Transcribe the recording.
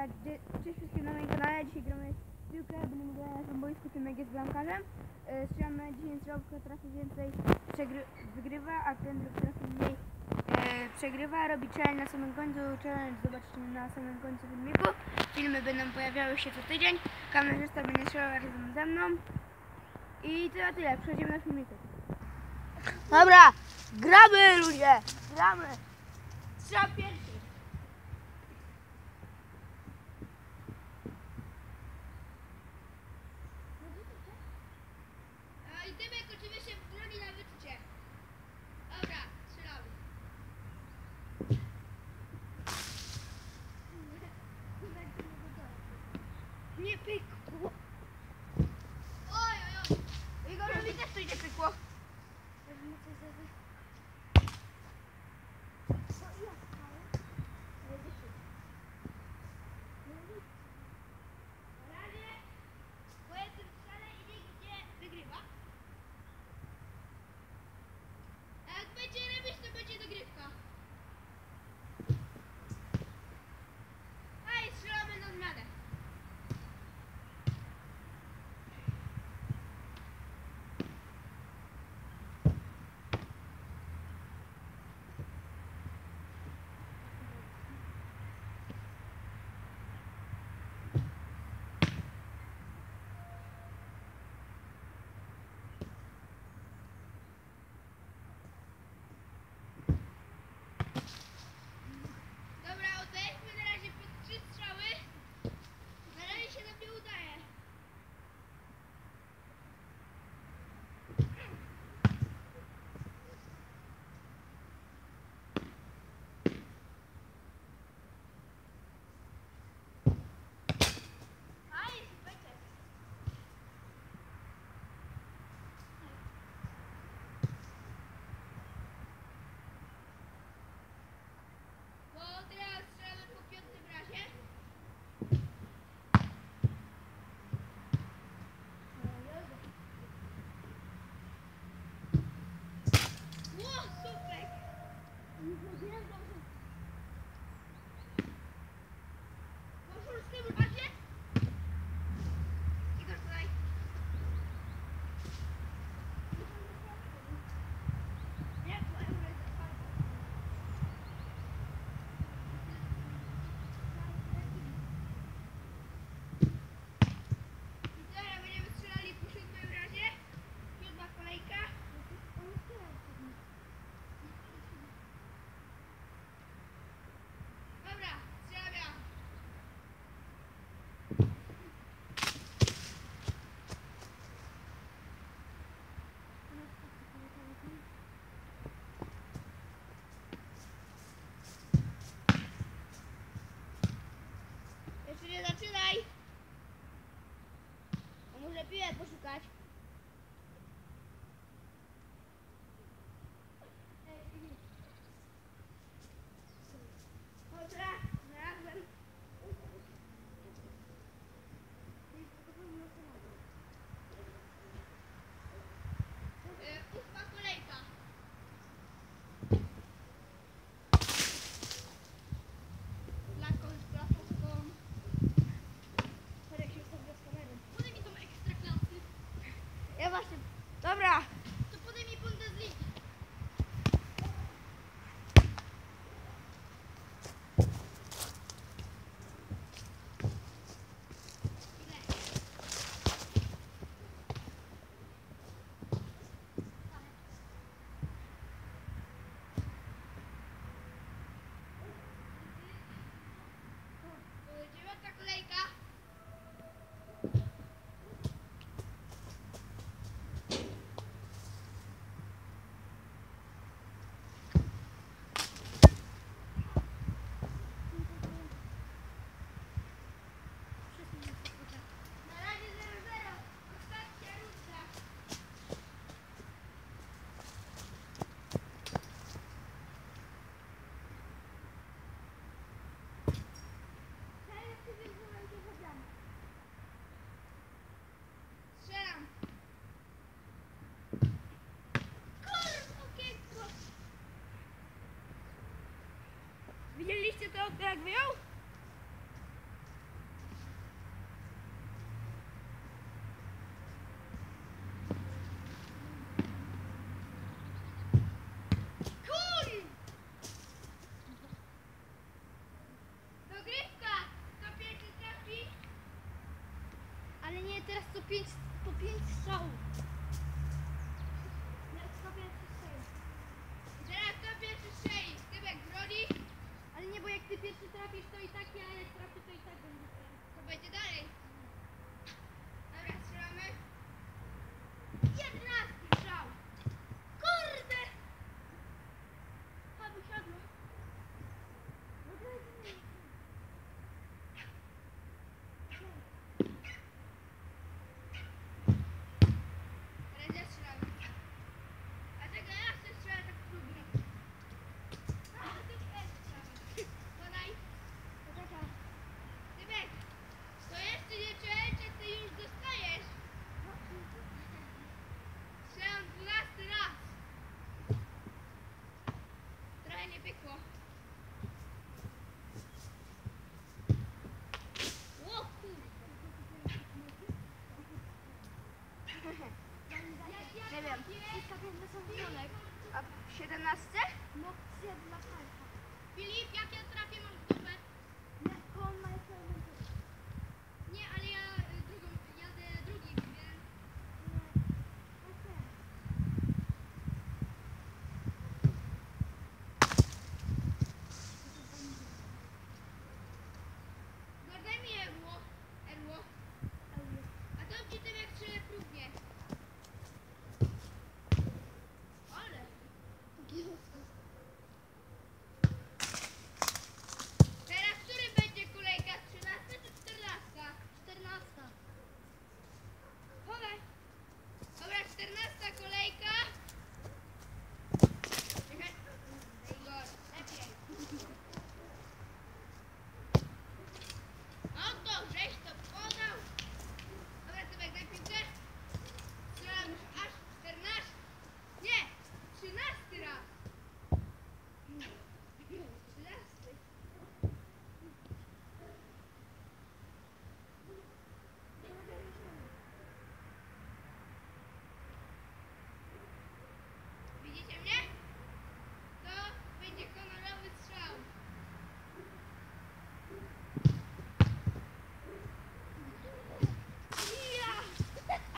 Dobra, cześć wszystkim na moim kanale. Dzisiaj gramy w piłkę, będziemy grać na tym boisku, tym jak jest bramkarzem. E, Strzelamy 10 strzałów, kto trafi więcej wygrywa, a ten, kto trafi mniej e, przegrywa. Robi challenge na samym końcu, challenge zobaczycie na samym końcu filmiku. Filmy będą pojawiały się co tydzień. Kamerzysta będzie strzelał razem ze mną. I to na tyle, przechodzimy do filmiku. Dobra, gramy ludzie, gramy. Strzał pierwszy. Greg, viu? 17? No, jedna fajka. Filip, jak ja trafię, mam w dupę. 14 kolejka.